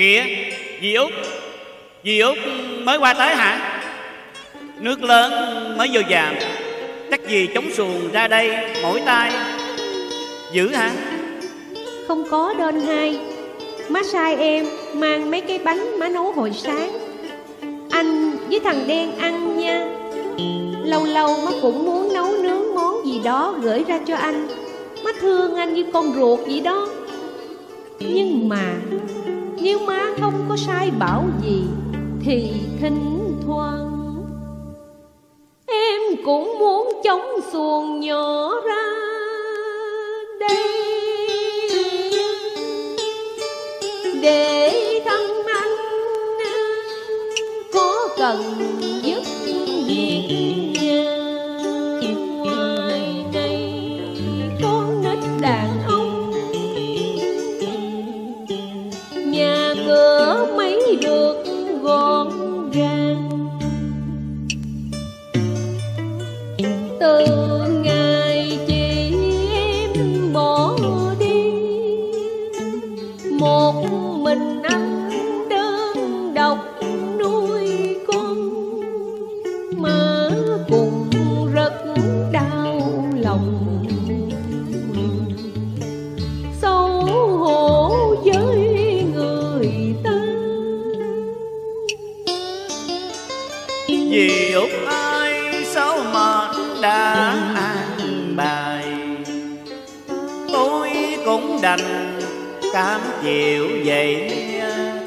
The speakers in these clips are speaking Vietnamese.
Kìa. Dì Út Dì Út mới qua tới hả? Nước lớn mới vô dàm Chắc gì chống xuồng ra đây mỗi tay. Dữ hả? Không có đơn hai. Má sai em mang mấy cái bánh má nấu hồi sáng. Anh với thằng đen ăn nha. Lâu lâu má cũng muốn nấu nướng món gì đó gửi ra cho anh. Má thương anh như con ruột vậy đó. Nhưng mà nếu má không có sai bảo gì, Thì thỉnh thoảng Em cũng muốn chống xuồng nhỏ ra đây. Để thân anh có cần giúp việc vì Út ai sao mà đã an bài, Tôi cũng đành cam chịu vậy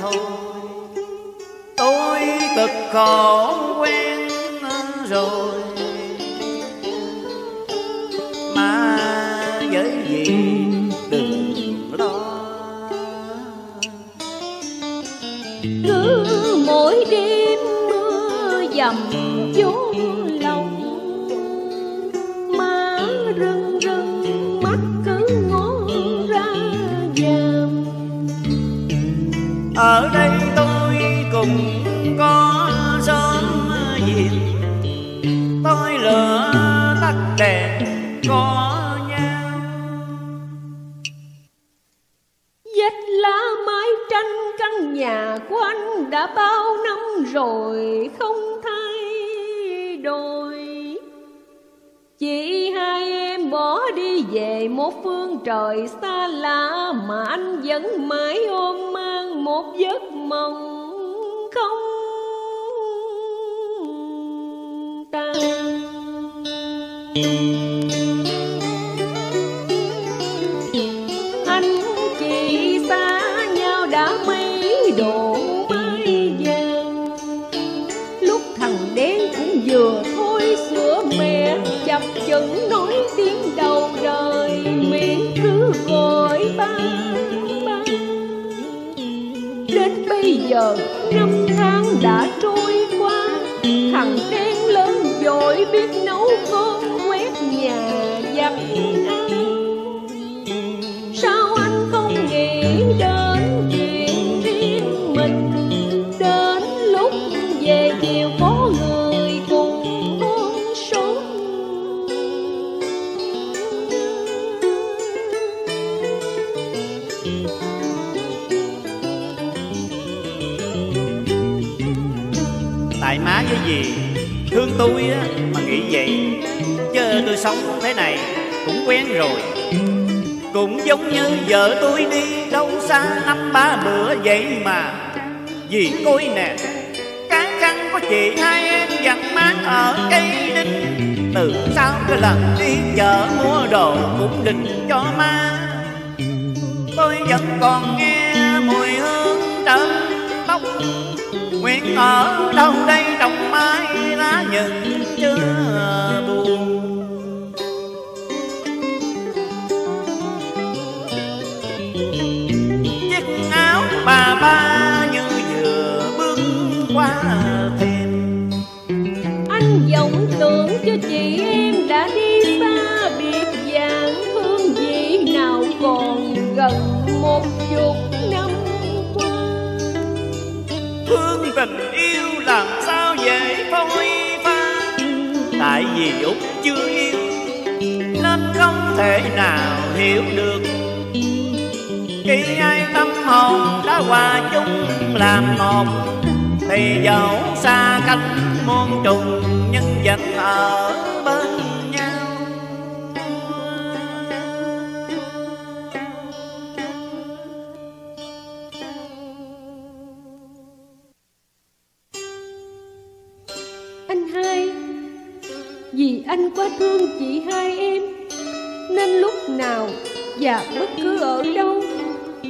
thôi. Tôi cực khổ quen rồi, Mà với gì dầm vô lòng. Má rưng rưng mắt cứ ngó ra dàm Ở đây tôi cũng có sớm diện Tôi lửa tắt đèn có nhau. Vết lá mái tranh căn nhà của anh đã bao năm rồi không đôi. Chị hai em bỏ đi về một phương trời xa lạ Mà anh vẫn mãi ôm mang một giấc mộng không tan. Đến bây giờ, năm tháng đã trôi qua. Thằng đen lớn dội biết nấu cơm quét nhà giặt Thương tôi á, mà nghĩ vậy Chứ tôi sống thế này cũng quen rồi. Cũng giống như vợ tôi đi đâu xa năm ba bữa vậy mà. Vì coi nè, Cái khăn của chị hai em dặn mát ở cây đinh. Từ sau cái lần đi chợ mua đồ cũng định cho má Tôi vẫn còn nghe mùi hương trầm tóc Nguyện ở đâu đây trồng mai lá nhừng chưa buồn. Chiếc áo bà ba như vừa bước qua thềm. Anh vọng tưởng cho chị em đã đi xa biệt dạng Hương vị nào còn gần một chục năm qua. Hương tình yêu làm Tại vì Út chưa yêu, Nên không thể nào hiểu được. Khi ai tâm hồn đã hòa chung làm một, thì dẫu xa cách muôn trùng, nhưng vẫn ở anh quá thương chị hai em. Nên lúc nào và bất cứ ở đâu,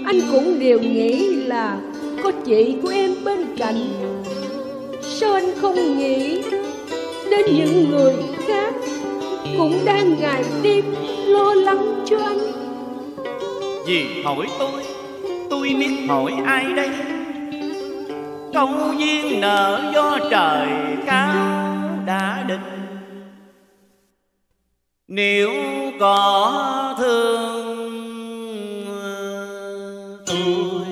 Anh cũng đều nghĩ là có chị của em bên cạnh. Sao anh không nghĩ đến những người khác Cũng đang ngày đêm lo lắng cho anh? Vì hỏi tôi Tôi biết hỏi ai đây? Câu duyên nợ do trời cao Nếu có thương tôi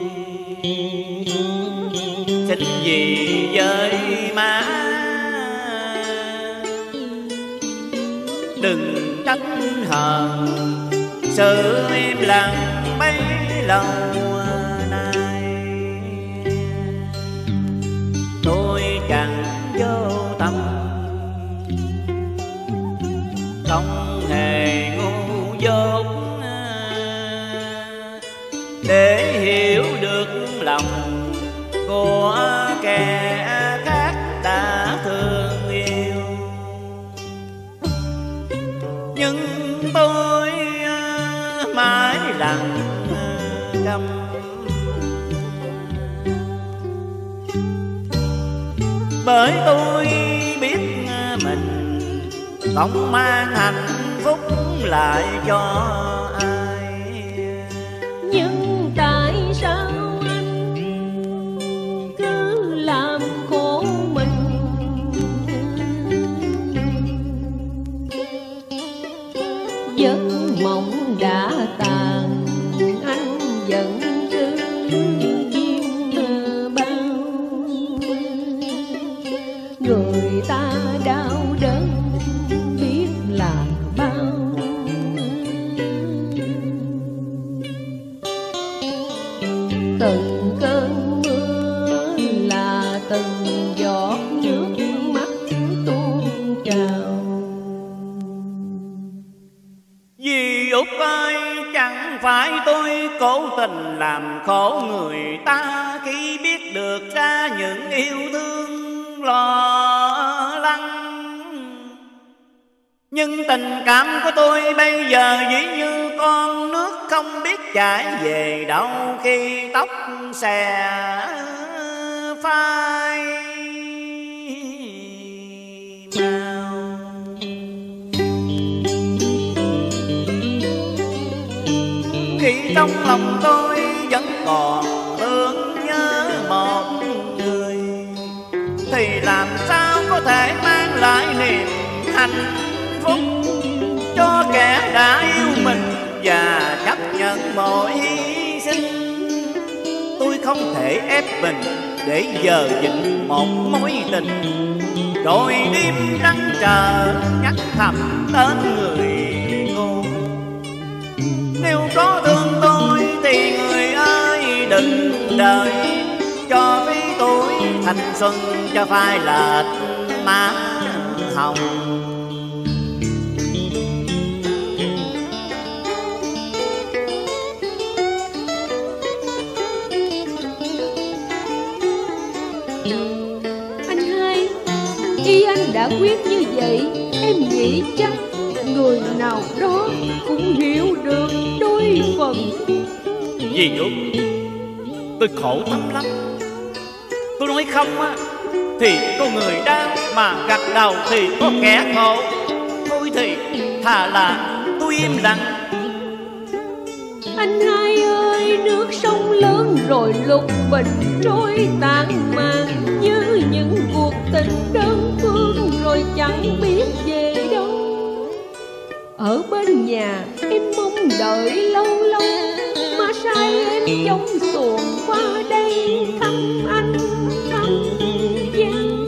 Xin gì với má? Đừng trách hờn Sự im lặng bấy lâu Để hiểu được lòng của kẻ khác đã thương yêu. Nhưng tôi à, mãi lặng câm bởi tôi biết à, mình không mang hạnh phúc lại cho ai. Nhưng Giấc mộng đã tàn. Anh vẫn cứ duyên bao. Người ta đau đớn biết là bao. Từng cơn cố tình làm khổ người ta, Khi biết được ra những yêu thương lo lắng. Nhưng tình cảm của tôi bây giờ dĩ như con nước, không biết chảy về đâu Khi tóc xè phai. Trong lòng tôi vẫn còn thương nhớ một người. Thì làm sao có thể mang lại niềm hạnh phúc cho kẻ đã yêu mình và chấp nhận mọi hy sinh? Tôi không thể ép mình để giờ dựng một mối tình. Rồi đêm trắng chờ nhắc thầm tên người cô nếu có thương đợi cho phí tuổi thanh xuân cho phai lệch má hồng. Anh hai Y anh đã quyết như vậy Em nghĩ chắc người nào đó cũng hiểu được đôi phần. Vì Út Tôi khổ tâm lắm. Tôi nói không á, Thì có người đau Mà gật đầu thì có kẻ khổ. Thôi thì thà là tôi im lặng. Anh hai ơi, nước sông lớn rồi lục bình trôi tan màn. Như những cuộc tình đơn phương rồi chẳng biết về ở bên nhà em mong đợi lâu lâu. Mà sai em ừ. trong xuồng qua đây thăm anh thăm dân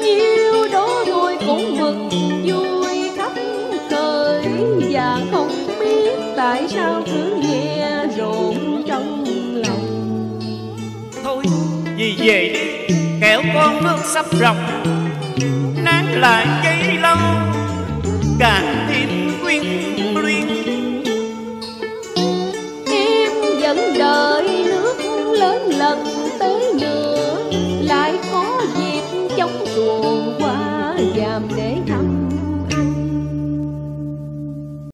nhiêu đó thôi cũng mừng vui khắp khởi. Và không biết tại sao cứ nghe rộn trong lòng. Thôi vì về đi kẻo con nước sắp rộng nán lại dây lâu 干。